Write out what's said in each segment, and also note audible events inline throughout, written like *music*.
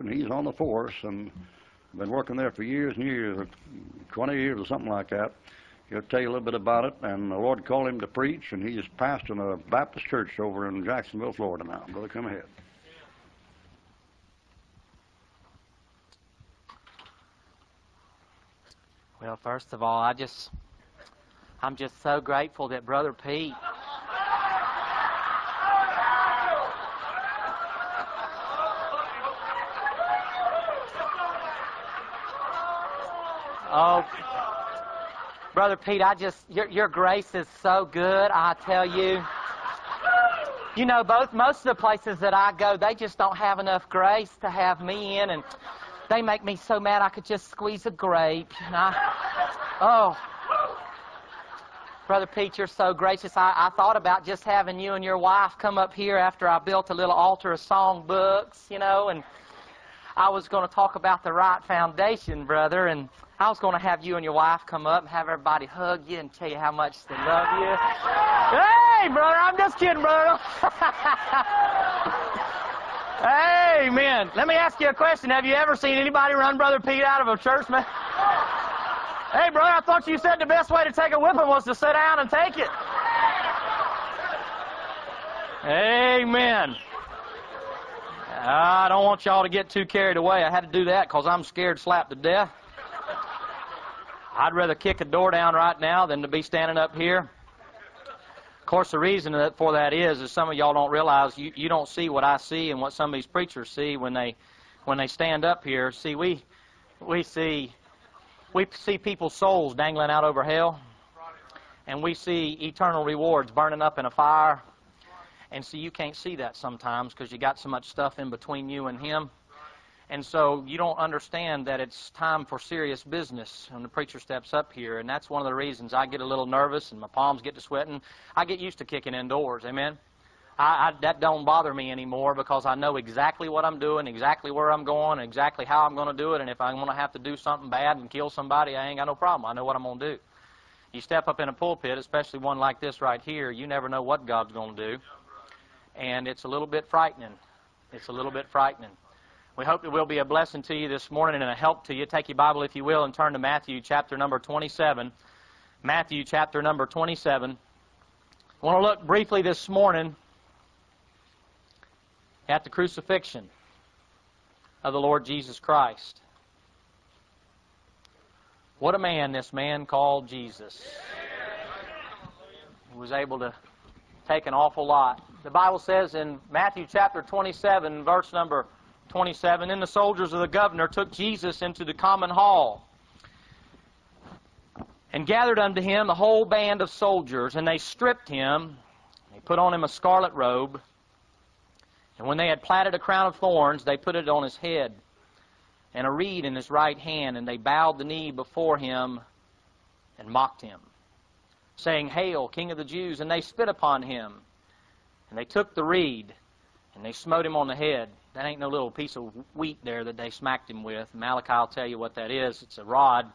and he's on the force and been working there for years and years, 20 years or something like that. He'll tell you a little bit about it, and the Lord called him to preach, and he's pastoring a Baptist church over in Jacksonville, Florida now. Brother, come ahead. Well, first of all, I just, I'm just so grateful that Brother Pete. Oh, Brother Pete, I just, your, your grace is so good, I tell you. You know, both, most of the places that I go, they just don't have enough grace to have me in, and they make me so mad I could just squeeze a grape. And I, oh, Brother Pete, you're so gracious. I, I thought about just having you and your wife come up here after I built a little altar of song books, you know, and I was going to talk about the right foundation, brother, and I was going to have you and your wife come up and have everybody hug you and tell you how much they love you. Hey, brother, I'm just kidding, brother. *laughs* hey, Amen. Let me ask you a question. Have you ever seen anybody run Brother Pete out of a church, man? *laughs* Hey, brother, I thought you said the best way to take a whipping was to sit down and take it. Amen. I don't want y'all to get too carried away. I had to do that because I'm scared slapped to death. I'd rather kick a door down right now than to be standing up here Of course, the reason for that is, is some of y'all don't realize you, you don't see what I see and what some of these preachers see when they when they stand up here. See, we we see we see people's souls dangling out over hell, and we see eternal rewards burning up in a fire. And see, you can't see that sometimes because you got so much stuff in between you and Him. And so you don't understand that it's time for serious business when the preacher steps up here. And that's one of the reasons I get a little nervous and my palms get to sweating. I get used to kicking indoors. Amen. I, I, that don't bother me anymore because I know exactly what I'm doing, exactly where I'm going, exactly how I'm going to do it. And if I'm going to have to do something bad and kill somebody, I ain't got no problem. I know what I'm going to do. You step up in a pulpit, especially one like this right here, you never know what God's going to do. And it's a little bit frightening. It's a little bit frightening. We hope it will be a blessing to you this morning and a help to you. Take your Bible, if you will, and turn to Matthew chapter number 27. Matthew chapter number 27. I want to look briefly this morning at the crucifixion of the Lord Jesus Christ. What a man this man called Jesus. He was able to take an awful lot. The Bible says in Matthew chapter 27, verse number 27 Then the soldiers of the governor took Jesus into the common hall and gathered unto him the whole band of soldiers, and they stripped him. They put on him a scarlet robe. And when they had platted a crown of thorns, they put it on his head, and a reed in his right hand, and they bowed the knee before him and mocked him, saying, Hail, King of the Jews! And they spit upon him. And they took the reed, and they smote him on the head. That ain't no little piece of wheat there that they smacked him with. Malachi will tell you what that is. It's a rod.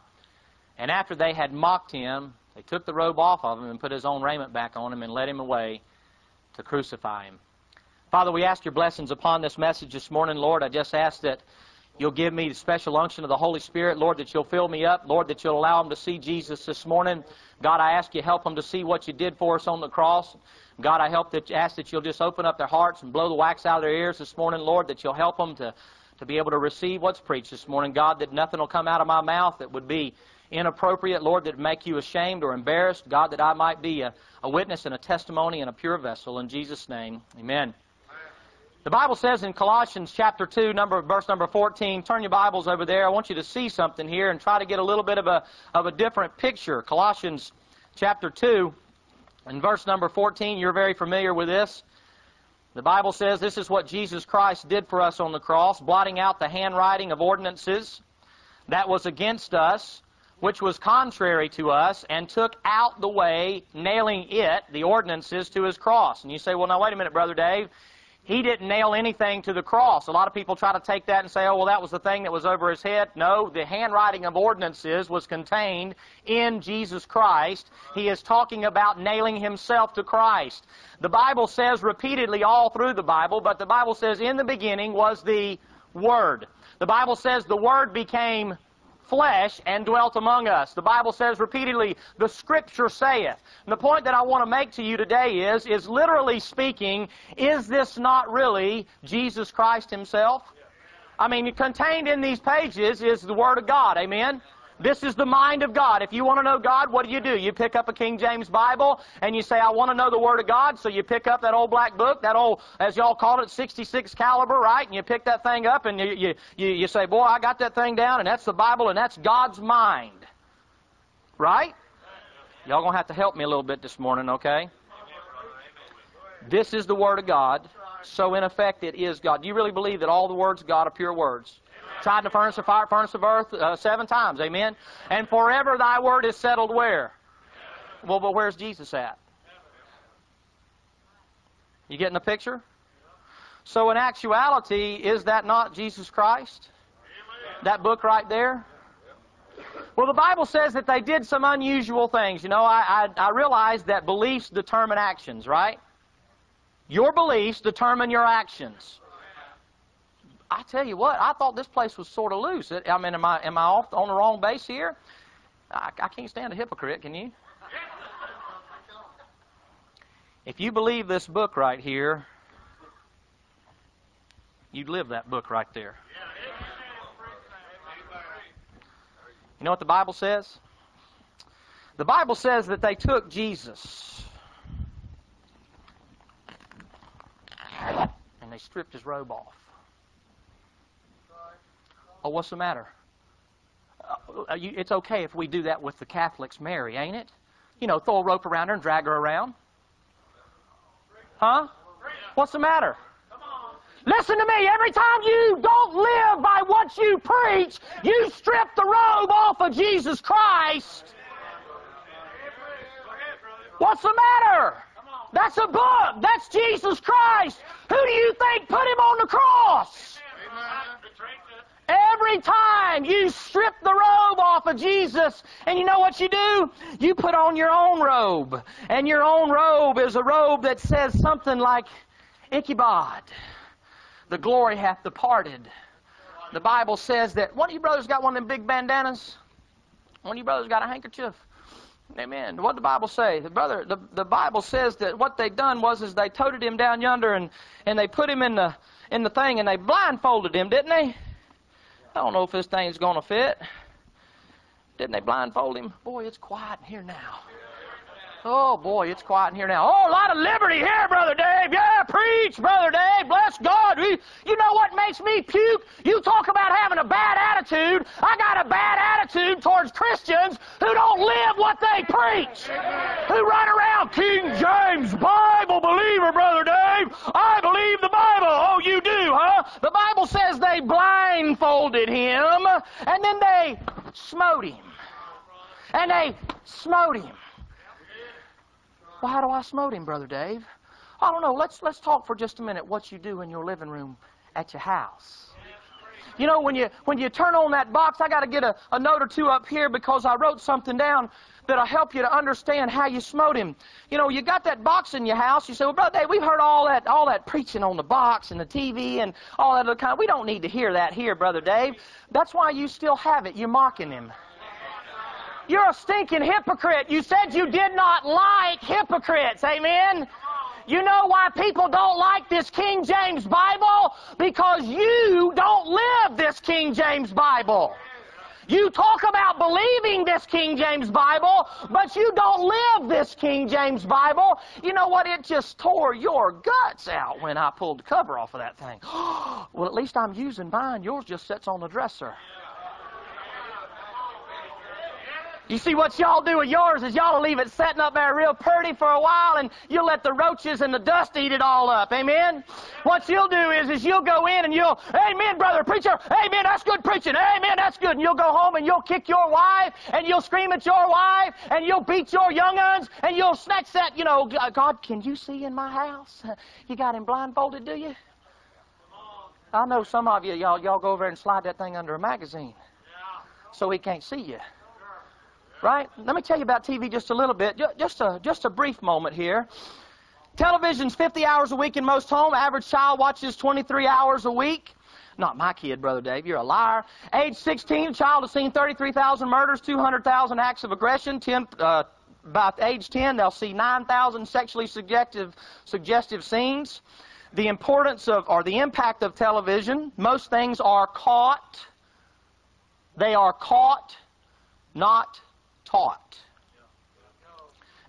And after they had mocked him, they took the robe off of him and put his own raiment back on him and led him away to crucify him. Father, we ask your blessings upon this message this morning, Lord. I just ask that you'll give me the special unction of the Holy Spirit, Lord, that you'll fill me up, Lord, that you'll allow them to see Jesus this morning. God, I ask you help them to see what you did for us on the cross. God, I help that, ask that you'll just open up their hearts and blow the wax out of their ears this morning, Lord, that you'll help them to, to be able to receive what's preached this morning. God, that nothing will come out of my mouth that would be inappropriate, Lord, that make you ashamed or embarrassed. God, that I might be a, a witness and a testimony and a pure vessel. In Jesus' name, amen. The Bible says in Colossians chapter 2, number, verse number 14, turn your Bibles over there. I want you to see something here and try to get a little bit of a, of a different picture. Colossians chapter 2, in verse number 14, you're very familiar with this. The Bible says this is what Jesus Christ did for us on the cross, blotting out the handwriting of ordinances that was against us, which was contrary to us, and took out the way, nailing it, the ordinances, to his cross. And you say, well, now, wait a minute, Brother Dave. He didn't nail anything to the cross. A lot of people try to take that and say, oh, well, that was the thing that was over his head. No, the handwriting of ordinances was contained in Jesus Christ. He is talking about nailing himself to Christ. The Bible says repeatedly all through the Bible, but the Bible says in the beginning was the Word. The Bible says the Word became flesh and dwelt among us. The Bible says repeatedly, the Scripture saith. And the point that I want to make to you today is, is literally speaking, is this not really Jesus Christ Himself? I mean, contained in these pages is the Word of God. Amen? This is the mind of God. If you want to know God, what do you do? You pick up a King James Bible and you say, I want to know the Word of God. So you pick up that old black book, that old, as y'all called it, 66 caliber, right? And you pick that thing up and you, you, you, you say, Boy, I got that thing down, and that's the Bible, and that's God's mind. Right? Y'all going to have to help me a little bit this morning, okay? This is the Word of God. So, in effect, it is God. Do you really believe that all the words of God are pure words? Tried in the furnace of fire, furnace of earth, uh, seven times. Amen. And forever thy word is settled where? Well, but where's Jesus at? You getting the picture? So, in actuality, is that not Jesus Christ? That book right there? Well, the Bible says that they did some unusual things. You know, I, I, I realize that beliefs determine actions, right? Your beliefs determine your actions. I tell you what, I thought this place was sort of loose. I mean, am I am I off on the wrong base here? I, I can't stand a hypocrite, can you? If you believe this book right here, you'd live that book right there. You know what the Bible says? The Bible says that they took Jesus and they stripped his robe off. Oh, what's the matter? Uh, it's okay if we do that with the Catholics, Mary, ain't it? You know, throw a rope around her and drag her around. Huh? What's the matter? Listen to me. Every time you don't live by what you preach, you strip the robe off of Jesus Christ. What's the matter? That's a book. That's Jesus Christ. Who do you think put him on the cross? Every time you strip the robe off of Jesus, and you know what you do? You put on your own robe. And your own robe is a robe that says something like, Ichabod, the glory hath departed. The Bible says that one of you brothers got one of them big bandanas. One of you brothers got a handkerchief. Amen. What the Bible say? The brother, the, the Bible says that what they done was is they toted him down yonder and, and they put him in the in the thing and they blindfolded him, didn't they? I don't know if this thing's going to fit. Didn't they blindfold him? Boy, it's quiet in here now. Oh, boy, it's quiet in here now. Oh, a lot of liberty here, Brother Dave. Yeah, preach, Brother Dave. Bless God. You know what makes me puke? You talk about having a bad attitude. I got a bad attitude towards Christians who don't live what they preach. Who run around King James Bible believer, Brother Dave. I believe the Bible. Oh, you do, huh? The Bible says they blindfolded him and then they smote him. And they smote him. Well, how do I smote him, Brother Dave? I don't know. Let's, let's talk for just a minute what you do in your living room at your house. You know, when you, when you turn on that box, I got to get a, a note or two up here because I wrote something down that'll help you to understand how you smote him. You know, you got that box in your house. You say, "Well, brother Dave, we've heard all that all that preaching on the box and the TV and all that other kind. We don't need to hear that here, brother Dave. That's why you still have it. You're mocking him. You're a stinking hypocrite. You said you did not like hypocrites. Amen? You know why people don't like this King James Bible? Because you don't live this King James Bible. You talk about believing this King James Bible, but you don't live this King James Bible. You know what? It just tore your guts out when I pulled the cover off of that thing. *gasps* well, at least I'm using mine. Yours just sits on the dresser. You see what y'all do with yours is y'all leave it setting up there real pretty for a while and you'll let the roaches and the dust eat it all up. Amen? What you'll do is, is you'll go in and you'll, Amen, brother preacher. Amen, that's good preaching. Amen, that's good. And you'll go home and you'll kick your wife and you'll scream at your wife and you'll beat your young uns and you'll snatch that, you know, God, can you see in my house? *laughs* You got him blindfolded, do you? I know some of you, y'all, y'all go over and slide that thing under a magazine so he can't see you. Right? Let me tell you about TV just a little bit. Just a, just a brief moment here. Television's 50 hours a week in most homes. Average child watches 23 hours a week. Not my kid, Brother Dave. You're a liar. Age 16, child has seen 33,000 murders, 200,000 acts of aggression. 10, uh, by age 10, they'll see 9,000 sexually suggestive, suggestive scenes. The importance of, or the impact of television, most things are caught. They are caught, not taught.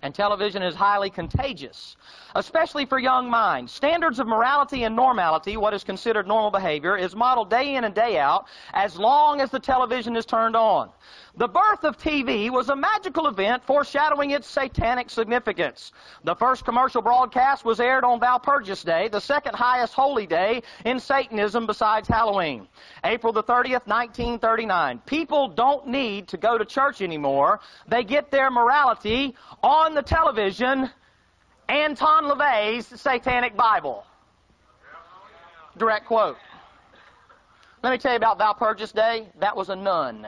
And television is highly contagious, especially for young minds. Standards of morality and normality, what is considered normal behavior, is modeled day in and day out as long as the television is turned on. The birth of TV was a magical event foreshadowing its satanic significance. The first commercial broadcast was aired on Valpurgis Day, the second highest holy day in Satanism besides Halloween. April the 30th, 1939. People don't need to go to church anymore. They get their morality on the television. Anton LaVey's Satanic Bible. Direct quote. Let me tell you about Valpurgis Day. That was a nun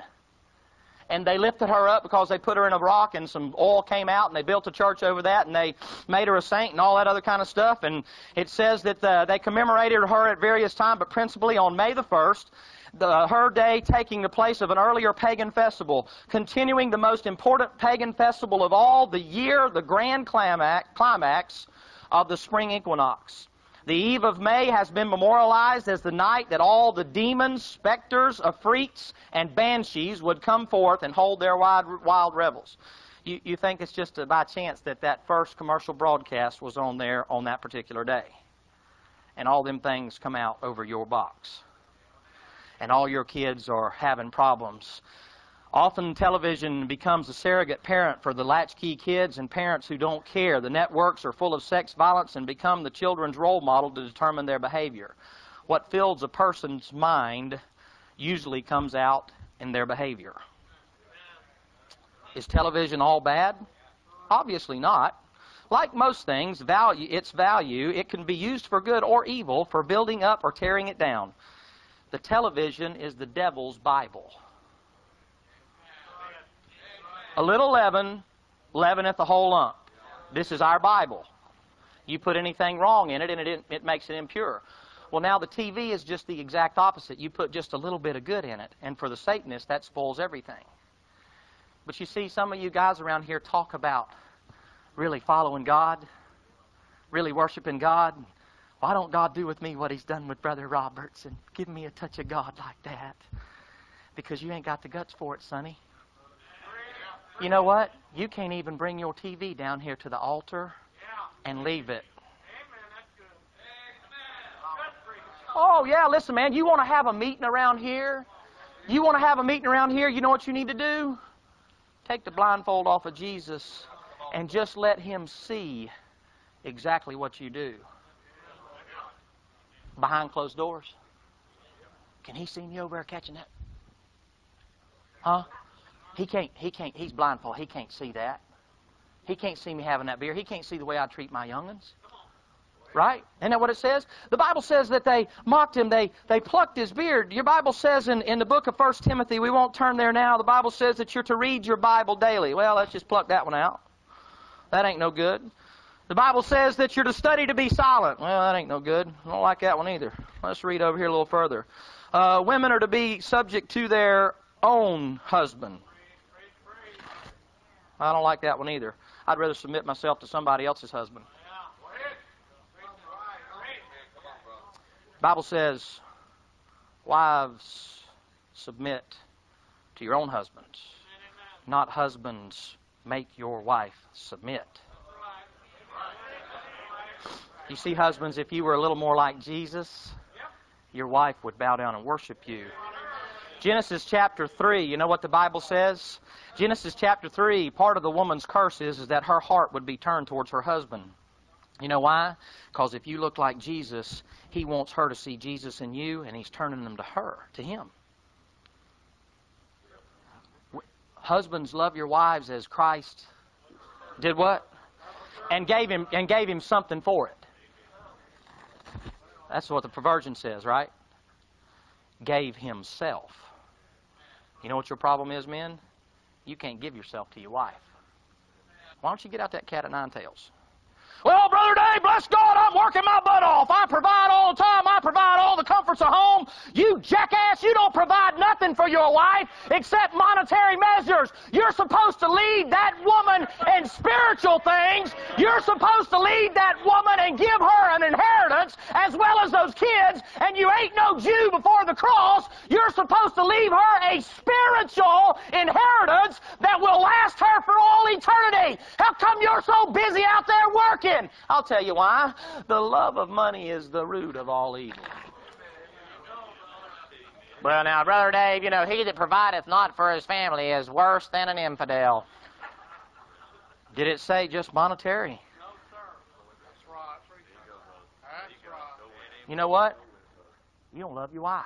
and they lifted her up because they put her in a rock and some oil came out and they built a church over that and they made her a saint and all that other kind of stuff. And it says that uh, they commemorated her at various times, but principally on May the 1st. The, her day taking the place of an earlier pagan festival, continuing the most important pagan festival of all, the year, the grand climax, climax of the spring equinox. The eve of May has been memorialized as the night that all the demons, specters, afrits, and banshees would come forth and hold their wild, wild revels. You, you think it's just by chance that that first commercial broadcast was on there on that particular day. And all them things come out over your box. And all your kids are having problems Often television becomes a surrogate parent for the latchkey kids and parents who don't care. The networks are full of sex violence and become the children's role model to determine their behavior. What fills a person's mind usually comes out in their behavior. Is television all bad? Obviously not. Like most things, value its value, it can be used for good or evil, for building up or tearing it down. The television is the devil's Bible. A little leaven leaveneth the whole lump. This is our Bible. You put anything wrong in it, and it, it makes it impure. Well, now the TV is just the exact opposite. You put just a little bit of good in it, and for the Satanist, that spoils everything. But you see, some of you guys around here talk about really following God, really worshiping God. Why don't God do with me what He's done with Brother Roberts and give me a touch of God like that? Because you ain't got the guts for it, sonny. You know what? You can't even bring your TV down here to the altar and leave it. Oh, yeah, listen, man, you want to have a meeting around here? You want to have a meeting around here? You know what you need to do? Take the blindfold off of Jesus and just let him see exactly what you do. Behind closed doors. Can he see me over there catching that? Huh? He can't, he can't, he's blindfold. He can't see that. He can't see me having that beer. He can't see the way I treat my youngins. Right? Isn't that what it says? The Bible says that they mocked him, they, they plucked his beard. Your Bible says in, in the book of 1 Timothy, we won't turn there now, the Bible says that you're to read your Bible daily. Well, let's just pluck that one out. That ain't no good. The Bible says that you're to study to be silent. Well, that ain't no good. I don't like that one either. Let's read over here a little further. Uh, women are to be subject to their own husband. I don't like that one either. I'd rather submit myself to somebody else's husband. Bible says, wives, submit to your own husbands. Not husbands, make your wife submit. You see, husbands, if you were a little more like Jesus, your wife would bow down and worship you. Genesis chapter 3, you know what the Bible says? Genesis chapter 3, part of the woman's curse is, is that her heart would be turned towards her husband. You know why? Because if you look like Jesus, he wants her to see Jesus in you, and he's turning them to her, to him. Husbands, love your wives as Christ did what? And gave him and gave him something for it. That's what the perversion says, right? Gave himself. You know what your problem is, men? you can't give yourself to your wife. Why don't you get out that cat of nine tails? Well, Brother Dave, bless God, I'm working my off. I provide all the time. I provide all the comforts of home. You jackass, you don't provide nothing for your wife except monetary measures. You're supposed to lead that woman in spiritual things. You're supposed to lead that woman and give her an inheritance as well as those kids. And you ain't no Jew before the cross. You're supposed to leave her a spiritual inheritance that will last her for all eternity. How come you're so busy out there working? I'll tell you why. The love of money is the root of all evil. Well, now, Brother Dave, you know, he that provideth not for his family is worse than an infidel. Did it say just monetary? No, sir. You know what? You don't love your wife.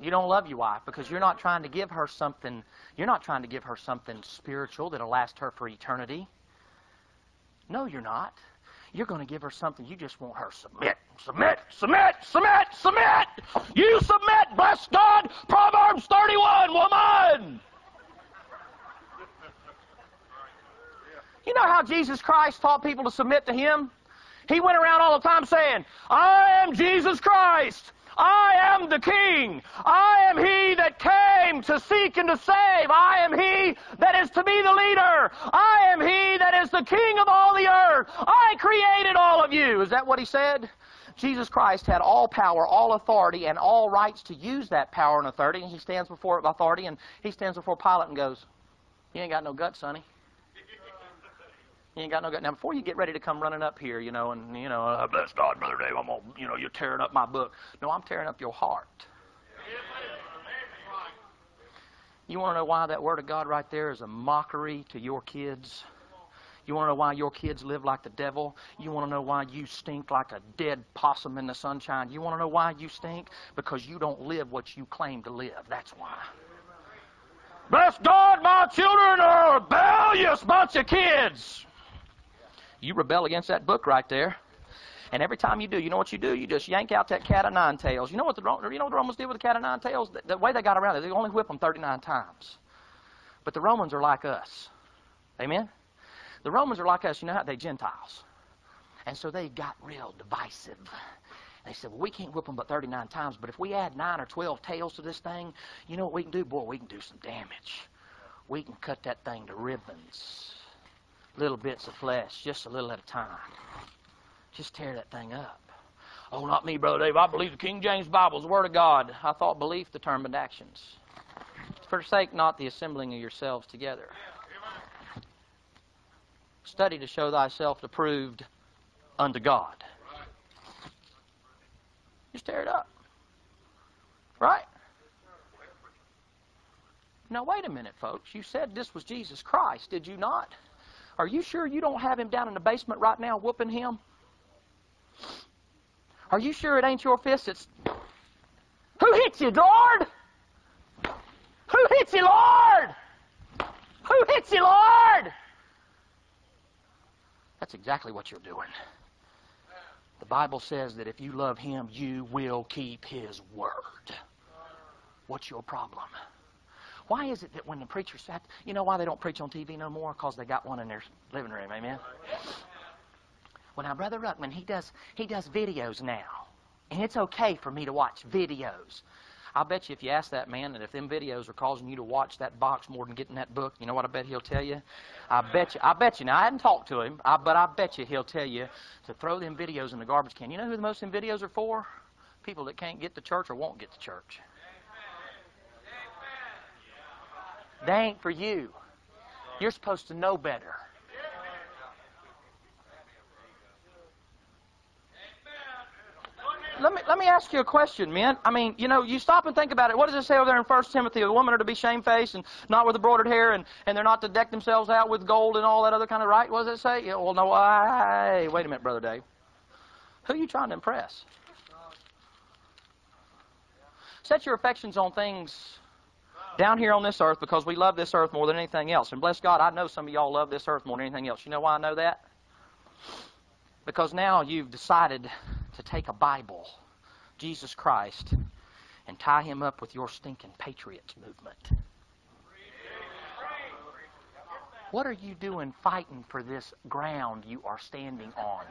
You don't love your wife because you're not trying to give her something. You're not trying to give her something spiritual that'll last her for eternity. No, you're not. You're going to give her something you just want her submit, submit, submit, submit, submit. You submit, bless God. Proverbs 31, woman. You know how Jesus Christ taught people to submit to Him? He went around all the time saying, I am Jesus Christ. I am the King. I am He that came to seek and to save. I am He that is to be the leader. I am He that is the King of all the earth. I created all of you. Is that what He said? Jesus Christ had all power, all authority, and all rights to use that power and authority. And He stands before authority, and He stands before Pilate and goes, You ain't got no guts, sonny. You ain't got no gut. Now, before you get ready to come running up here, you know, and, you know, uh, bless God, Brother Dave, I'm going to, you know, you're tearing up my book. No, I'm tearing up your heart. You want to know why that Word of God right there is a mockery to your kids? You want to know why your kids live like the devil? You want to know why you stink like a dead possum in the sunshine? You want to know why you stink? Because you don't live what you claim to live. That's why. Bless God, my children are a rebellious bunch of kids. You rebel against that book right there. And every time you do, you know what you do? You just yank out that cat of nine tails. You know what the you know what the Romans did with the cat of nine tails? The, the way they got around it, they only whip them 39 times. But the Romans are like us. Amen? The Romans are like us. You know how they Gentiles. And so they got real divisive. They said, well, we can't whip them but 39 times, but if we add 9 or 12 tails to this thing, you know what we can do? Boy, we can do some damage. We can cut that thing to ribbons little bits of flesh, just a little at a time. Just tear that thing up. Oh, not me, Brother Dave. I believe the King James Bible is the Word of God. I thought belief determined actions. Forsake not the assembling of yourselves together. Study to show thyself approved unto God. Just tear it up. Right? Now, wait a minute, folks. You said this was Jesus Christ, did you not? Are you sure you don't have him down in the basement right now whooping him? Are you sure it ain't your fist? It's who hit you, Lord? Who hit you, Lord? Who hit you, Lord? That's exactly what you're doing. The Bible says that if you love Him, you will keep His word. What's your problem? Why is it that when the preacher sat, you know why they don't preach on TV no more? Because they got one in their living room. Amen. Well, now, Brother Ruckman, he does he does videos now, and it's okay for me to watch videos. I'll bet you if you ask that man and if them videos are causing you to watch that box more than getting that book, you know what I bet he'll tell you? I bet you. I bet you. Now I hadn't talked to him, but I bet you he'll tell you to throw them videos in the garbage can. You know who the most of them videos are for? People that can't get to church or won't get to church. They ain't for you. You're supposed to know better. Let me, let me ask you a question, men. I mean, you know, you stop and think about it. What does it say over there in 1 Timothy? The women are to be shamefaced and not with embroidered hair, and, and they're not to deck themselves out with gold and all that other kind of right. What does it say? Yeah, well, no, I, wait a minute, Brother Dave. Who are you trying to impress? Set your affections on things down here on this earth because we love this earth more than anything else. And bless God, I know some of y'all love this earth more than anything else. You know why I know that? Because now you've decided to take a Bible, Jesus Christ, and tie him up with your stinking patriots movement. What are you doing fighting for this ground you are standing on?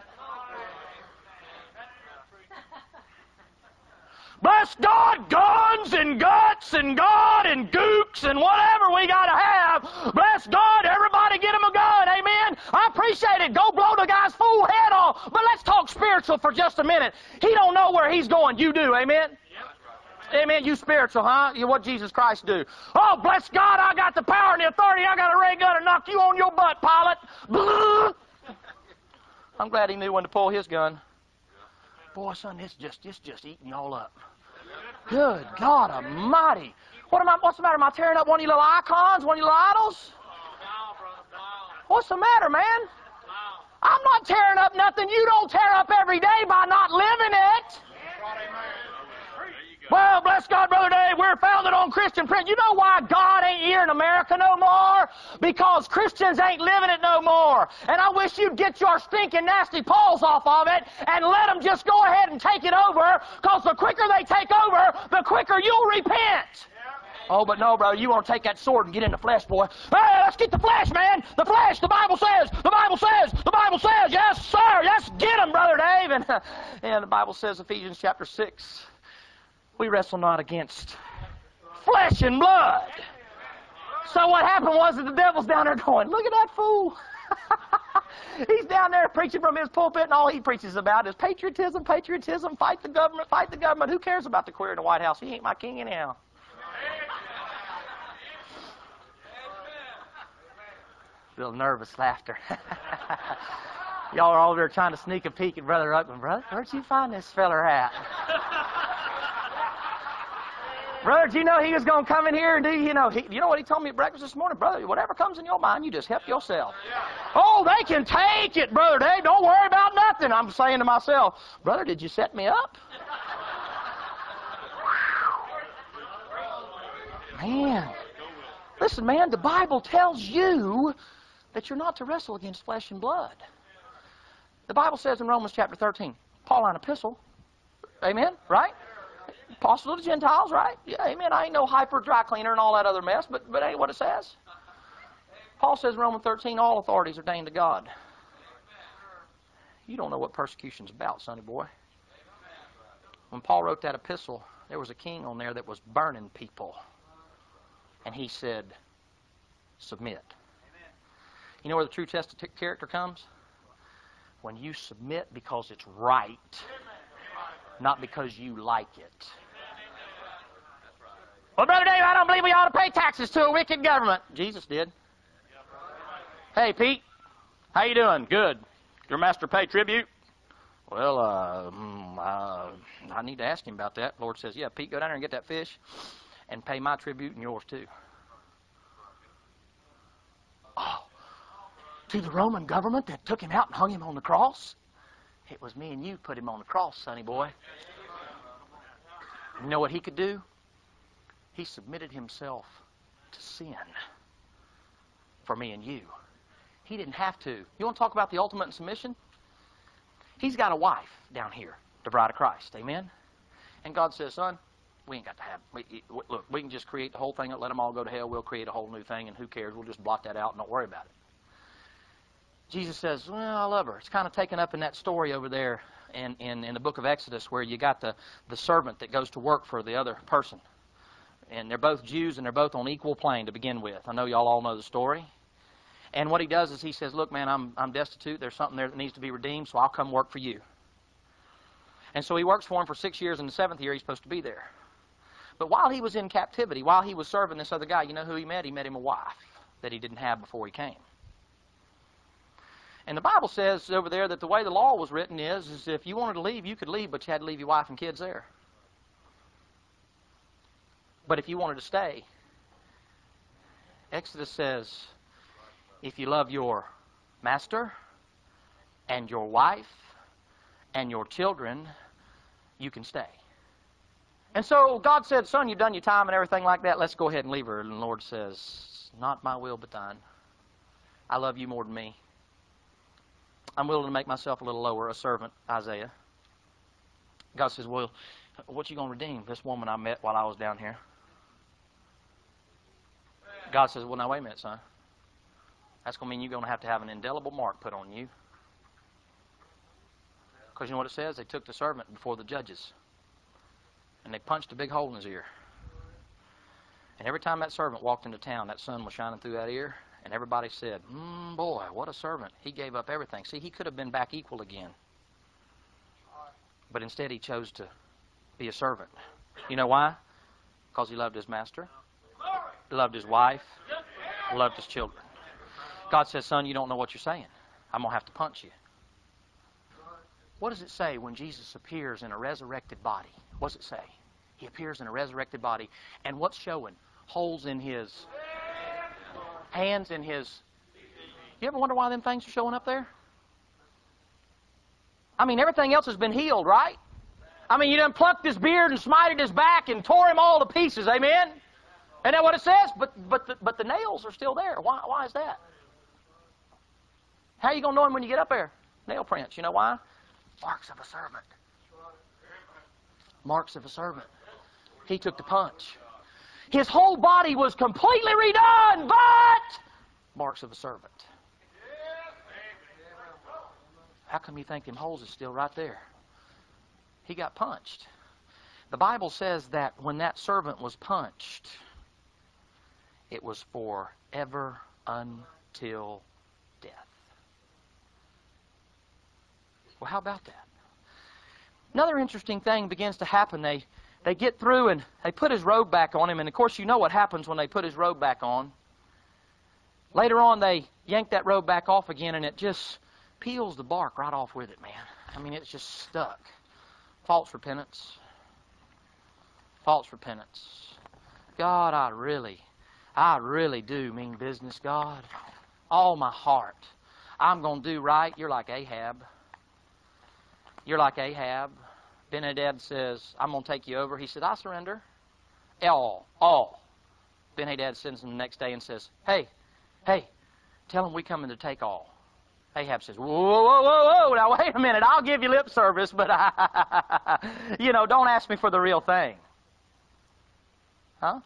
Bless God, guns and guts and God and gooks and whatever we got to have. Bless God, everybody get him a gun. Amen. I appreciate it. Go blow the guy's fool head off. But let's talk spiritual for just a minute. He don't know where he's going. You do. Amen. Amen. You spiritual, huh? You what Jesus Christ do? Oh, bless God, I got the power and the authority. I got a ray gun to knock you on your butt, Pilate. *laughs* I'm glad he knew when to pull his gun. Boy, son, it's just it's just eating y'all up. Good God Almighty! What am I? What's the matter? Am I tearing up one of your little icons, one of your little idols? What's the matter, man? I'm not tearing up nothing you don't tear up every day by not living it. Well, bless God, Brother Dave, we're founded on Christian principles. You know why God ain't here in America no more? Because Christians ain't living it no more. And I wish you'd get your stinking nasty paws off of it and let them just go ahead and take it over, because the quicker they take over, the quicker you'll repent. Oh, but no, brother, you want to take that sword and get in the flesh, boy. Hey, let's get the flesh, man. The flesh, the Bible says, the Bible says, the Bible says, yes, sir, let's get him, Brother Dave. And, *laughs* and the Bible says, Ephesians chapter 6, we wrestle not against flesh and blood. So what happened was that the devil's down there going, look at that fool. *laughs* He's down there preaching from his pulpit, and all he preaches about is patriotism, patriotism, fight the government, fight the government. Who cares about the queer in the White House? He ain't my king anyhow. Little nervous laughter. *laughs* Y'all are over there trying to sneak a peek at Brother Ruckman. Brother, where'd you find this feller at? Brother, do you know he was going to come in here and do, you know, he, you know what he told me at breakfast this morning? Brother, whatever comes in your mind, you just help yourself. Oh, they can take it, Brother Dave. Don't worry about nothing. I'm saying to myself, Brother, did you set me up? man. Listen, man, the Bible tells you that you're not to wrestle against flesh and blood. The Bible says in Romans chapter 13, Pauline epistle, amen, right? Apostle to Gentiles, right? Yeah, amen. I ain't no hyper dry cleaner and all that other mess, but, but ain't what it says. Paul says in Romans 13, all authorities ordained to God. You don't know what persecution's about, sonny boy. When Paul wrote that epistle, there was a king on there that was burning people. And he said, submit. You know where the true test of character comes? When you submit because it's right, not because you like it. Well, Brother Dave, I don't believe we ought to pay taxes to a wicked government. Jesus did. Hey, Pete, how you doing? Good. Your master pay tribute? Well, uh, mm, uh, I need to ask him about that. Lord says, yeah, Pete, go down there and get that fish and pay my tribute and yours too. Oh, to the Roman government that took him out and hung him on the cross? It was me and you put him on the cross, sonny boy. You know what he could do? He submitted himself to sin for me and you. He didn't have to. You want to talk about the ultimate submission? He's got a wife down here, the bride of Christ. Amen? And God says, son, we ain't got to have. We, look, we can just create the whole thing and let them all go to hell. We'll create a whole new thing, and who cares? We'll just blot that out and don't worry about it. Jesus says, Well, I love her. It's kind of taken up in that story over there in, in, in the book of Exodus where you got the, the servant that goes to work for the other person. And they're both Jews and they're both on equal plane to begin with. I know y'all all know the story. And what he does is he says, Look, man, I'm, I'm destitute. There's something there that needs to be redeemed, so I'll come work for you. And so he works for him for six years. In the seventh year, he's supposed to be there. But while he was in captivity, while he was serving this other guy, you know who he met? He met him a wife that he didn't have before he came. And the Bible says over there that the way the law was written is, is if you wanted to leave, you could leave, but you had to leave your wife and kids there. But if you wanted to stay, Exodus says, if you love your master and your wife and your children, you can stay. And so God said, Son, you've done your time and everything like that. Let's go ahead and leave her. And the Lord says, Not my will, but thine. I love you more than me. I'm willing to make myself a little lower, a servant, Isaiah. God says, Well, what you going to redeem? This woman I met while I was down here. God says, Well, now, wait a minute, son. That's going to mean you're going to have to have an indelible mark put on you. Because you know what it says? They took the servant before the judges. and they punched a big hole in his ear. And every time that servant walked into town, that sun was shining through that ear, and everybody said, mm, Boy, what a servant. He gave up everything. See, he could have been back equal again. But instead, he chose to be a servant. You know why? Because he loved his master, loved his wife, loved his children. God says, Son, you don't know what you're saying. I'm going to have to punch you. What does it say when Jesus appears in a resurrected body? What does it say? He appears in a resurrected body. And what's showing? Holes in his hands in his. You ever wonder why them things are showing up there? I mean, everything else has been healed, right? I mean, you done plucked his beard and smited his back and tore him all to pieces. Amen? Isn't that what it says? But but the, but the nails are still there. Why why is that? How are you gonna know him when you get up there? Nail prints. You know why? Marks of a servant. Marks of a servant. He took the punch. His whole body was completely redone, but marks of a servant. How come you think them holes is still right there? He got punched. The Bible says that when that servant was punched, it was for ever until death. Well, how about that? Another interesting thing begins to happen. They they get through and they put his robe back on him, and of course you know what happens when they put his robe back on. Later on they yank that robe back off again and it just peels the bark right off with it, man. I mean it's just stuck. False repentance. False repentance. God, I really, I really do mean business, God. All my heart. I'm going to do right. You're like Ahab. You're like Ahab. Ben-Hadad says, I'm going to take you over. He said, I surrender. All, all. Ben-Hadad sends him the next day and says, hey, hey, tell him we coming to take all. Ahab says, whoa, whoa, whoa, whoa, now wait a minute, I'll give you lip service, but, I, *laughs* you know, don't ask me for the real thing. Huh?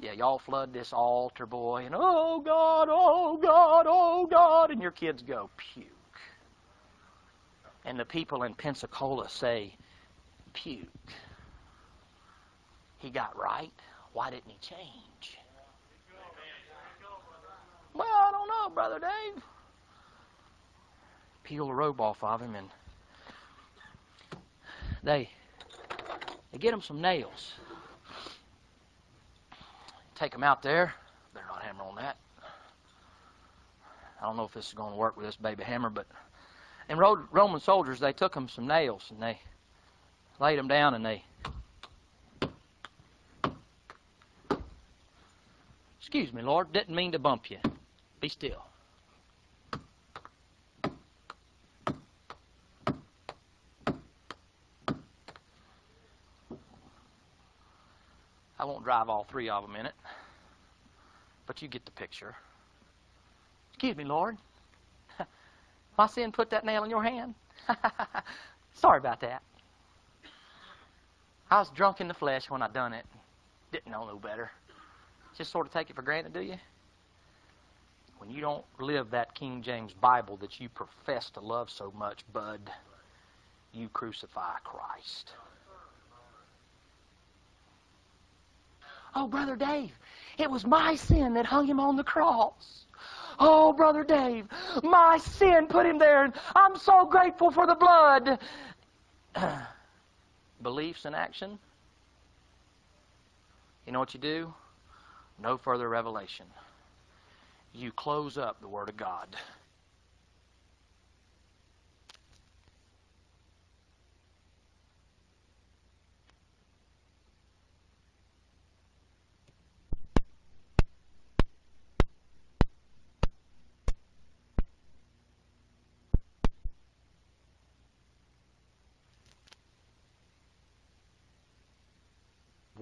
Yeah, y'all flood this altar, boy, and oh, God, oh, God, oh, God, and your kids go, puke. And the people in Pensacola say, puke. He got right. Why didn't he change? Well, I don't know, Brother Dave. Peel the robe off of him and they they get him some nails. Take him out there. They're not hammering on that. I don't know if this is going to work with this baby hammer, but and Roman soldiers, they took them some nails and they laid them down and they. Excuse me, Lord, didn't mean to bump you. Be still. I won't drive all three of them in it, but you get the picture. Excuse me, Lord. My sin put that nail in your hand. *laughs* Sorry about that. I was drunk in the flesh when I done it. Didn't know no better. Just sort of take it for granted, do you? When you don't live that King James Bible that you profess to love so much, bud, you crucify Christ. Oh, Brother Dave, it was my sin that hung him on the cross. Oh, Brother Dave, my sin put him there, and I'm so grateful for the blood. *clears throat* Beliefs and action. You know what you do? No further revelation. You close up the Word of God.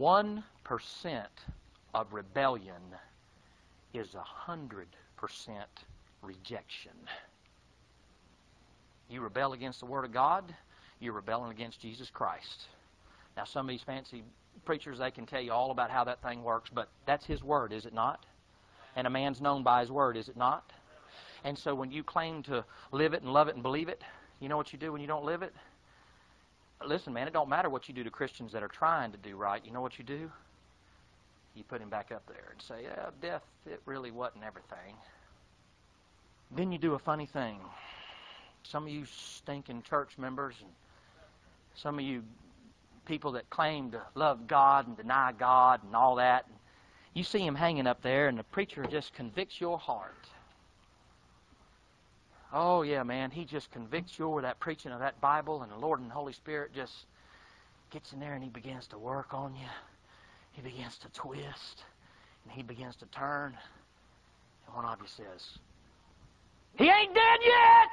One percent of rebellion is a hundred percent rejection. You rebel against the Word of God, you're rebelling against Jesus Christ. Now, some of these fancy preachers, they can tell you all about how that thing works, but that's His Word, is it not? And a man's known by His Word, is it not? And so when you claim to live it and love it and believe it, you know what you do when you don't live it? Listen, man, it don't matter what you do to Christians that are trying to do right. You know what you do? You put him back up there and say, yeah, death, it really wasn't everything. Then you do a funny thing. Some of you stinking church members and some of you people that claim to love God and deny God and all that, you see him hanging up there and the preacher just convicts your heart. Oh, yeah, man. He just convicts you over that preaching of that Bible, and the Lord and the Holy Spirit just gets in there and he begins to work on you. He begins to twist, and he begins to turn. And one of you says, He ain't dead yet!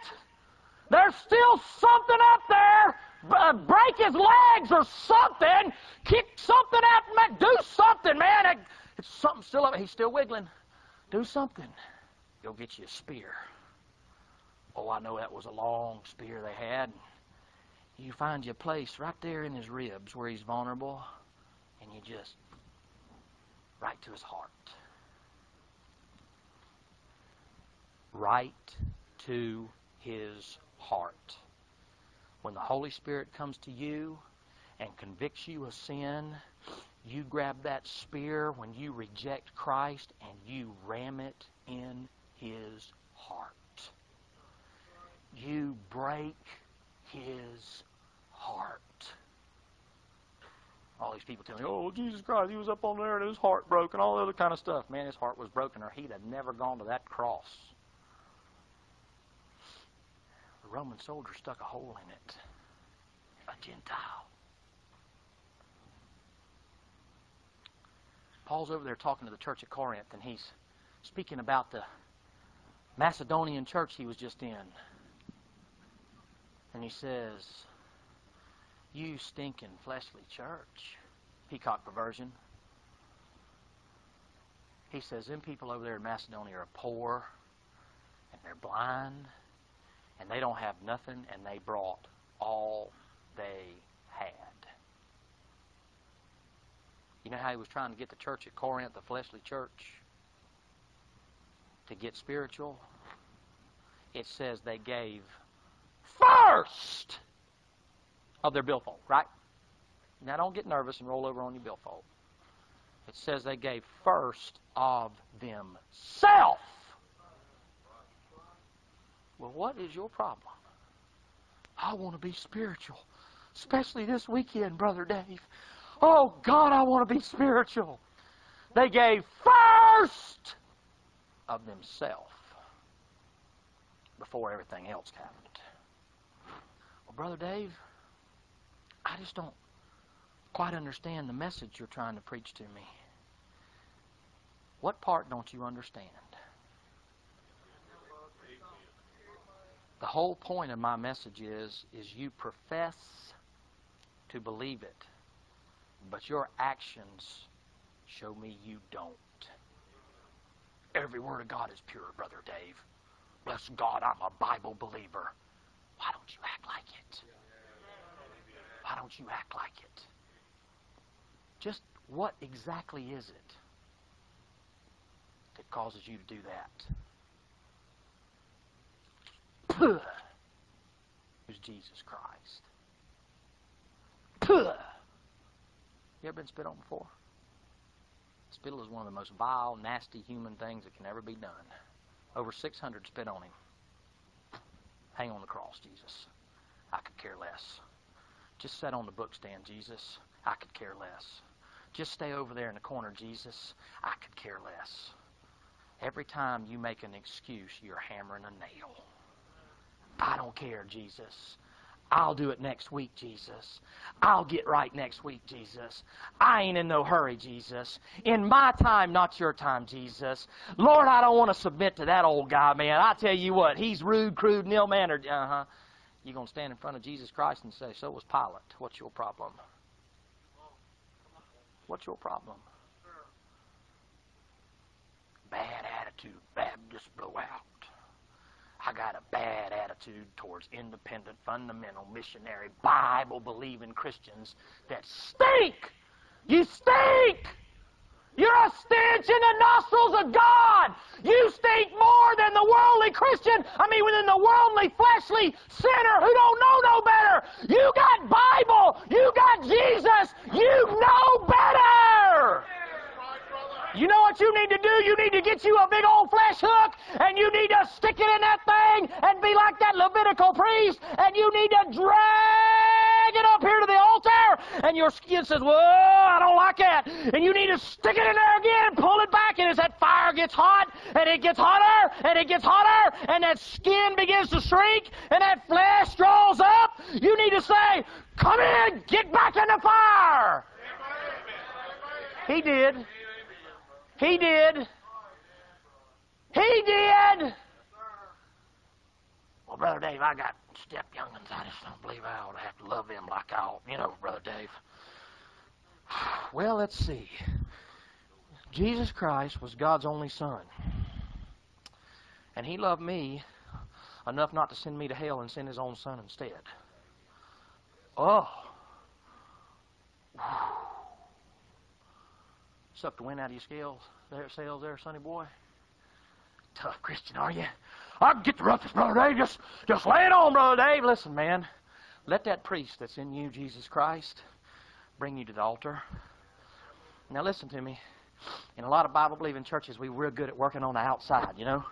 There's still something up there! Uh, break his legs or something! Kick something at him! Do something, man! It's something still up. He's still wiggling. Do something. Go get you a spear. Oh, I know that was a long spear they had. You find your place right there in his ribs where he's vulnerable, and you just right to his heart. Right to his heart. When the Holy Spirit comes to you and convicts you of sin, you grab that spear when you reject Christ and you ram it in his heart you break his heart. All these people telling me, oh, Jesus Christ, he was up on there and his heart broke and all the other kind of stuff. Man, his heart was broken or he'd have never gone to that cross. The Roman soldier stuck a hole in it. A Gentile. Paul's over there talking to the church at Corinth and he's speaking about the Macedonian church he was just in and he says, You stinking fleshly church. Peacock perversion. He says, Them people over there in Macedonia are poor, and they're blind, and they don't have nothing, and they brought all they had. You know how he was trying to get the church at Corinth, the fleshly church, to get spiritual? It says they gave first of their billfold, right? Now don't get nervous and roll over on your billfold. It says they gave first of themselves. Well, what is your problem? I want to be spiritual, especially this weekend, Brother Dave. Oh, God, I want to be spiritual. They gave first of themselves before everything else happened. Brother Dave, I just don't quite understand the message you're trying to preach to me. What part don't you understand? The whole point of my message is is you profess to believe it, but your actions show me you don't. Every word of God is pure, Brother Dave. Bless God, I'm a Bible believer. Why don't you act like it? Why don't you act like it? Just what exactly is it that causes you to do that? Who's Jesus Christ? You ever been spit on before? Spittle is one of the most vile, nasty human things that can ever be done. Over 600 spit on him. Hang on the cross, Jesus. I could care less. Just sit on the book stand, Jesus. I could care less. Just stay over there in the corner, Jesus. I could care less. Every time you make an excuse, you're hammering a nail. I don't care, Jesus. I'll do it next week, Jesus. I'll get right next week, Jesus. I ain't in no hurry, Jesus. In my time, not your time, Jesus. Lord, I don't want to submit to that old guy, man. I tell you what, he's rude, crude, and ill mannered. Uh huh. You're going to stand in front of Jesus Christ and say, So was Pilate. What's your problem? What's your problem? Bad attitude, Baptist blowout. I got a bad attitude towards independent, fundamental, missionary, Bible believing Christians that stink. You stink. You're a stench in the nostrils of God. You stink more than the worldly Christian. I mean, than the worldly, fleshly sinner who don't know no better. better. You got Bible. You got Jesus. You know better. You know what you need to do? You need to get you a big old flesh hook and you need to stick it in that thing and be like that Levitical priest and you need to drag it up here to the altar and your skin says, Whoa, I don't like that. And you need to stick it in there again, pull it back, and as that fire gets hot and it gets hotter and it gets hotter and that skin begins to shrink and that flesh draws up, you need to say, Come in, get back in the fire. He did. He did. He did. Well, Brother Dave, I got step youngins. I just don't believe I ought to have to love them like I ought. You know, Brother Dave. *sighs* Well, let's see. Jesus Christ was God's only Son. And He loved me enough not to send me to hell and send His own Son instead. Oh. Suck the wind out of your scales, there, sails there, sonny boy. Tough Christian, are you? I can get the roughest, Brother Dave. Just, just lay it on, Brother Dave. Listen, man. Let that priest that's in you, Jesus Christ, bring you to the altar. Now, listen to me. In a lot of Bible believing churches, we we're good at working on the outside, you know?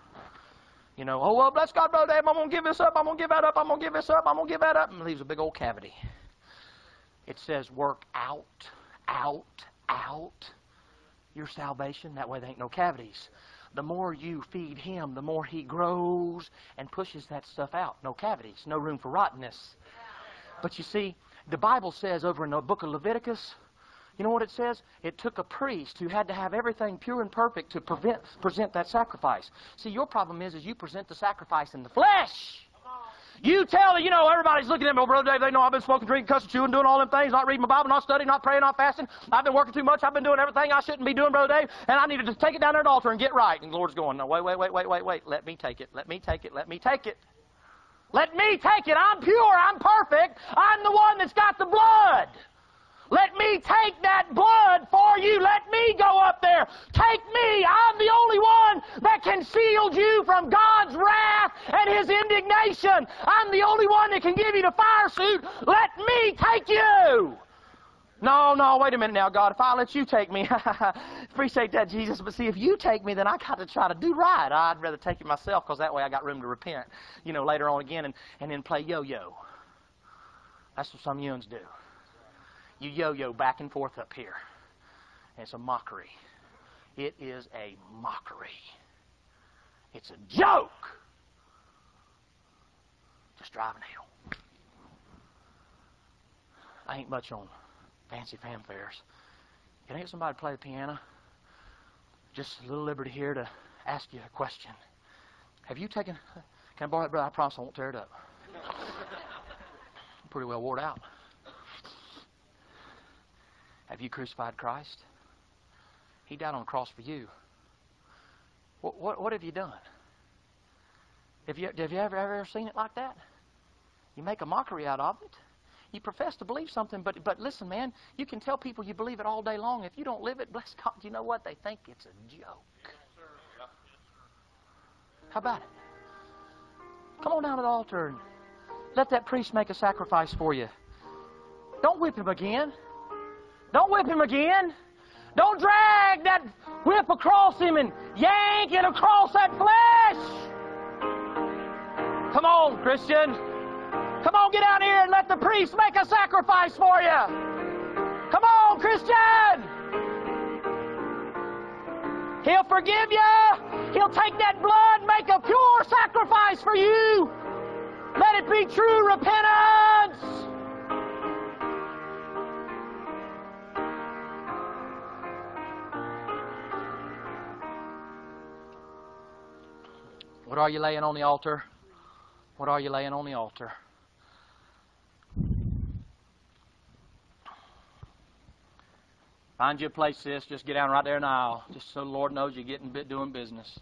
You know, oh, well, bless God, Brother Dave. I'm going to give this up. I'm going to give that up. I'm going to give this up. I'm going to give that up. And leaves a big old cavity. It says, work out, out, out your salvation. That way there ain't no cavities. The more you feed him, the more he grows and pushes that stuff out. No cavities, no room for rottenness. But you see, the Bible says over in the book of Leviticus, you know what it says? It took a priest who had to have everything pure and perfect to prevent, present that sacrifice. See, your problem is, is you present the sacrifice in the flesh. You tell, them, you know, everybody's looking at me, oh, Brother Dave, they know I've been smoking, drinking, cussing, chewing, doing all them things, not reading my Bible, not studying, not praying, not fasting. I've been working too much. I've been doing everything I shouldn't be doing, Brother Dave, and I need to just take it down there at the altar and get right. And the Lord's going, no, wait, wait, wait, wait, wait, wait. Let me take it. Let me take it. Let me take it. Let me take it. I'm pure. I'm perfect. I'm the one that's got the blood. Let me take that blood for you. Let me go up there. Take me. I'm the only one that can shield you from God's wrath and His indignation. I'm the only one that can give you the fire suit. Let me take you. No, no, wait a minute now, God. If I let you take me, *laughs* appreciate that, Jesus. But see, if you take me, then I got to try to do right. I'd rather take it myself because that way I got room to repent, you know, later on again and, and then play yo-yo. That's what some young's do you yo-yo back and forth up here. It's a mockery. It is a mockery. It's a joke. Just driving hell. I ain't much on fancy fanfares. Can I get somebody to play the piano? Just a little liberty here to ask you a question. Have you taken... Can I borrow that, brother? I promise I won't tear it up. *laughs* Pretty well wore out. Have you crucified Christ? He died on the cross for you. What, what, what have you done? Have you, have you ever, ever seen it like that? You make a mockery out of it. You profess to believe something, but, but listen, man, you can tell people you believe it all day long. If you don't live it, *laughs* bless God, you know what? They think it's a joke. How about it? Come on down to the altar and let that priest make a sacrifice for you. Don't whip him again. Don't whip him again. Don't drag that whip across him and yank it across that flesh. Come on, Christian. Come on, get out here and let the priest make a sacrifice for you. Come on, Christian. He'll forgive you. He'll take that blood, and make a pure sacrifice for you. Let it be true repentance. What are you laying on the altar? What are you laying on the altar? Find you a place, sis. Just get down right there in aisle. Just so the Lord knows you're getting bit doing business.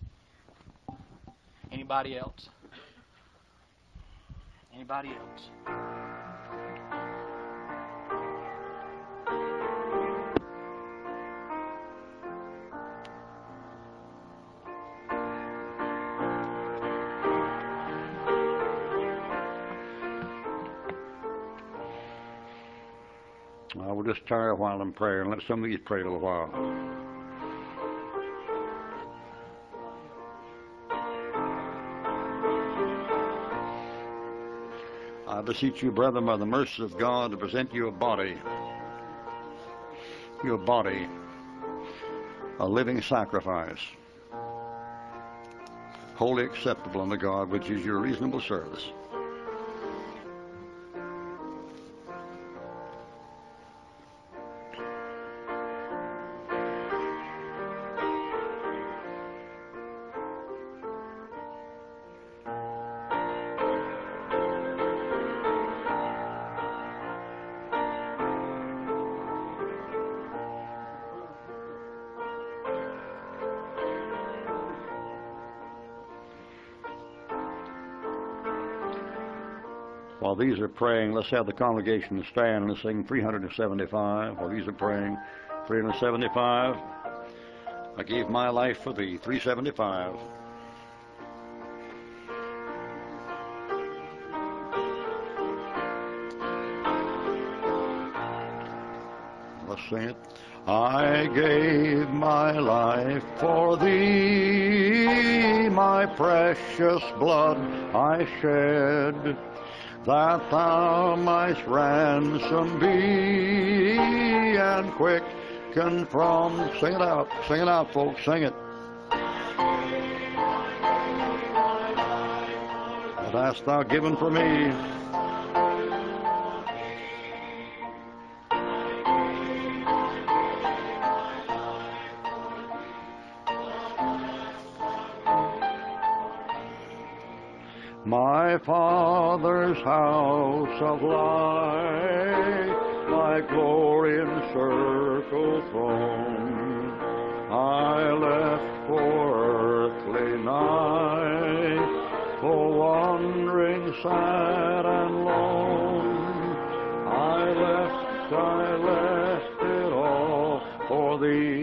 Anybody else? Anybody else? Just tarry a while in prayer and let some of you pray a little while. I beseech you, brethren, by the mercies of God, to present you a body, your body, a living sacrifice, holy acceptable unto God, which is your reasonable service. Praying, let's have the congregation stand and sing 375. While these are praying, 375. I gave my life for thee, 375. Let's sing it. I gave my life for thee, my precious blood I shed that thou mightst ransom be and quicken from. Sing it out, sing it out, folks, sing it. That hast thou given for me. my Father's house of light, my glory encircled throne. I left for earthly night, for wandering sad and lone. I left, I left it all for thee.